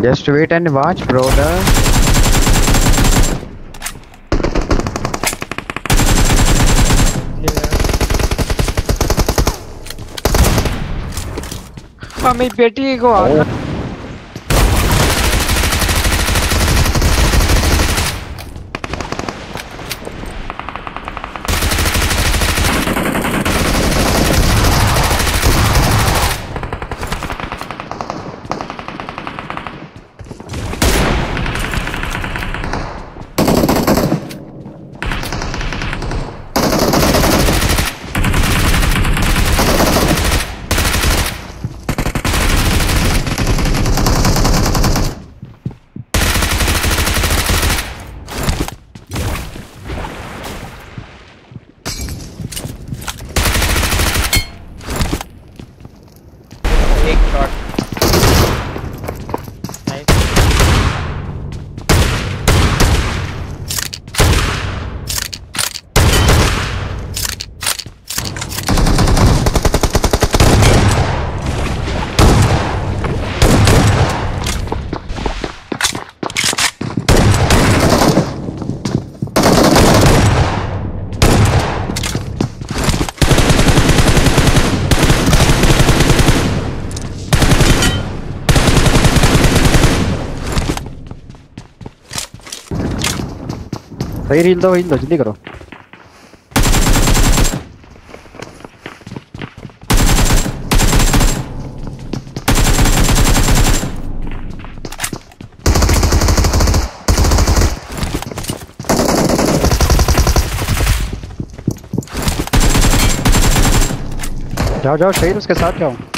Just wait and watch, brother. हाँ मेरी बेटी को आ सही रील दो रील दो जल्दी करो जाओ जाओ शहीद उसके साथ जाओ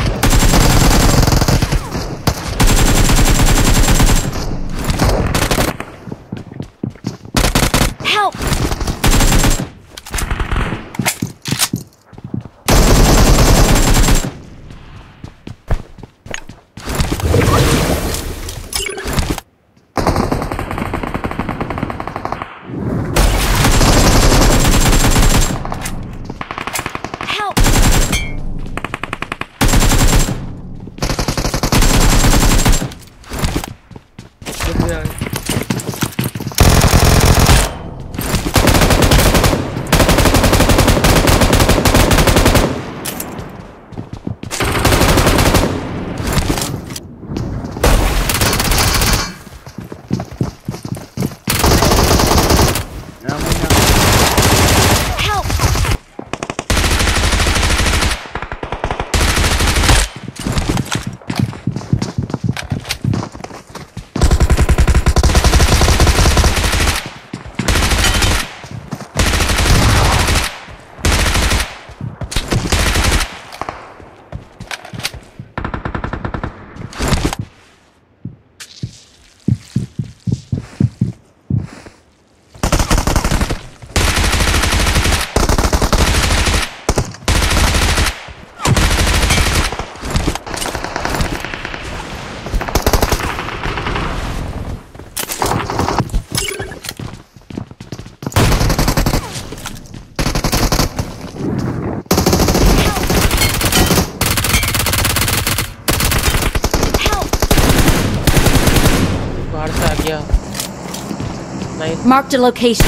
Marked a location.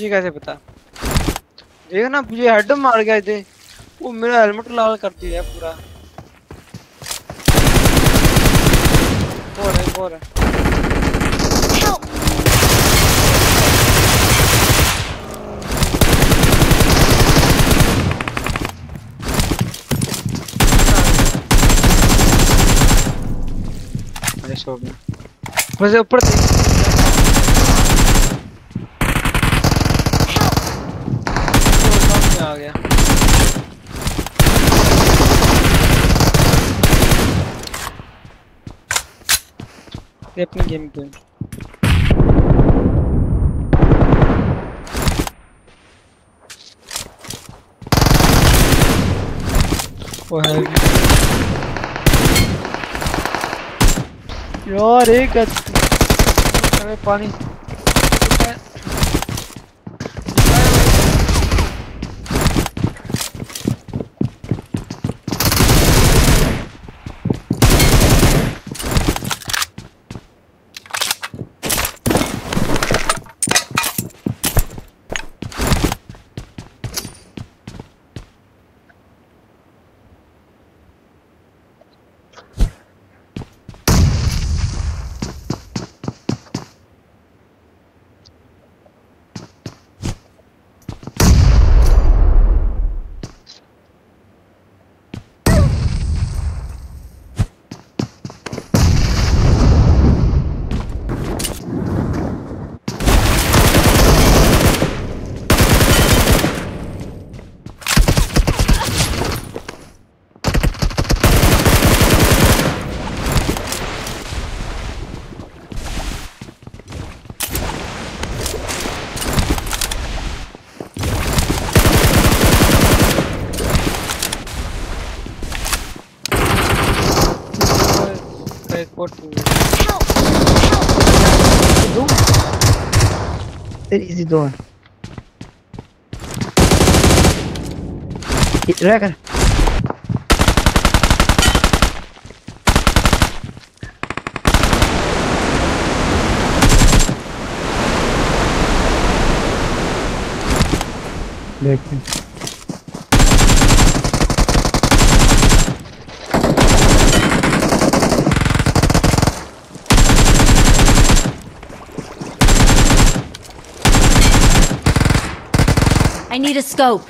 ये कैसे पता? देख ना मुझे हेड मार गए थे वो मेरा हेलमेट लाल कर दिया है पूरा। और है गया बस ऊपर देख Help! वो सामने आ गया ये अपनी गेम पे यार एक पानी। é Porto. Isidor. Regra. Daqui. I need a scope.